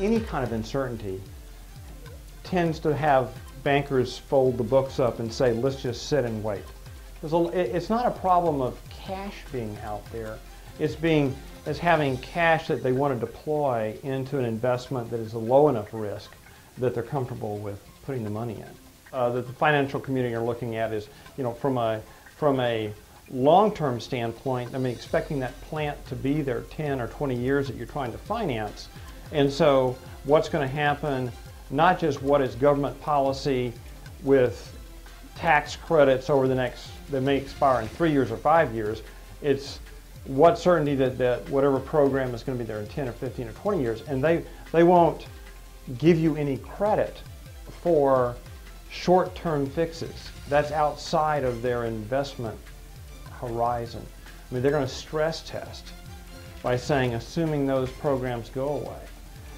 Any kind of uncertainty tends to have bankers fold the books up and say, let's just sit and wait. It's not a problem of cash being out there. It's being as having cash that they want to deploy into an investment that is a low enough risk that they're comfortable with putting the money in. Uh, that the financial community are looking at is, you know, from a from a long-term standpoint, I mean, expecting that plant to be there 10 or 20 years that you're trying to finance. And so what's going to happen, not just what is government policy with tax credits over the next, that may expire in three years or five years, it's what certainty that, that whatever program is going to be there in 10 or 15 or 20 years. And they, they won't give you any credit for short-term fixes. That's outside of their investment horizon. I mean, they're going to stress test by saying, assuming those programs go away.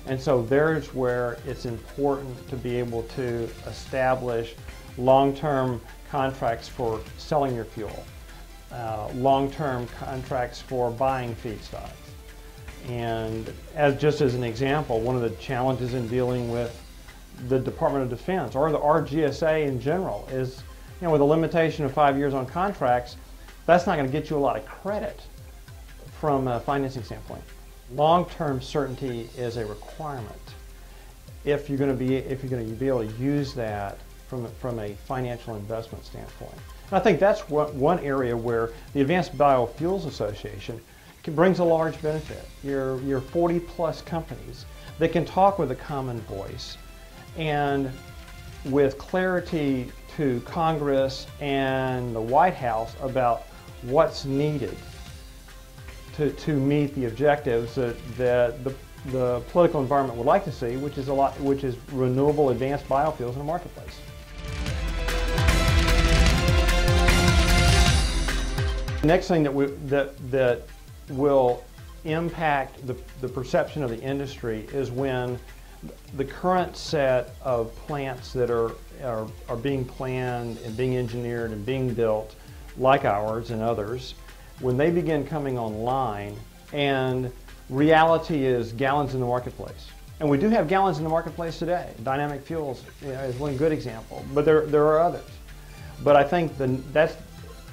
And so there's where it's important to be able to establish long-term contracts for selling your fuel, uh, long-term contracts for buying feedstocks. And as just as an example, one of the challenges in dealing with the Department of Defense or the RGSA in general is, you know, with a limitation of five years on contracts, that's not going to get you a lot of credit from a financing standpoint. Long-term certainty is a requirement if you're going to be if you're going to be able to use that from from a financial investment standpoint. And I think that's what, one area where the Advanced Biofuels Association brings a large benefit. You're, you're 40 plus companies that can talk with a common voice and with clarity to Congress and the White House about what's needed to, to meet the objectives that, that the, the political environment would like to see, which is a lot, which is renewable advanced biofuels in the marketplace. The next thing that, we, that, that will impact the, the perception of the industry is when the current set of plants that are, are, are being planned and being engineered and being built, like ours and others, when they begin coming online and reality is gallons in the marketplace. And we do have gallons in the marketplace today. Dynamic Fuels you know, is one good example, but there, there are others. But I think the, that's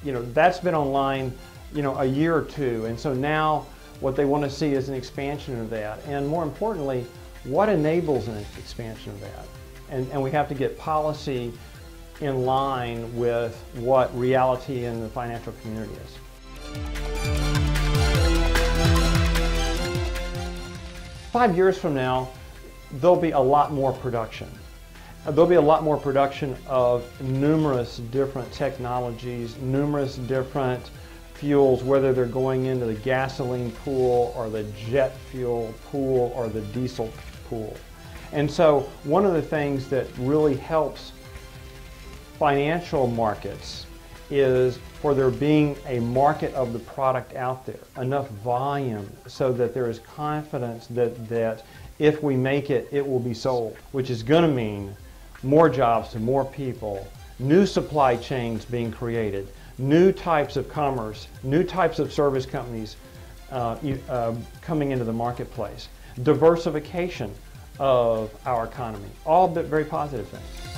you know, that's been online, you know, a year or two. And so now what they want to see is an expansion of that. And more importantly, what enables an expansion of that? And, and we have to get policy in line with what reality in the financial community is. Five years from now, there'll be a lot more production. There'll be a lot more production of numerous different technologies, numerous different fuels, whether they're going into the gasoline pool or the jet fuel pool or the diesel pool. And so one of the things that really helps financial markets is for there being a market of the product out there, enough volume so that there is confidence that, that if we make it, it will be sold, which is going to mean more jobs to more people, new supply chains being created, new types of commerce, new types of service companies uh, uh, coming into the marketplace, diversification of our economy, all very positive things.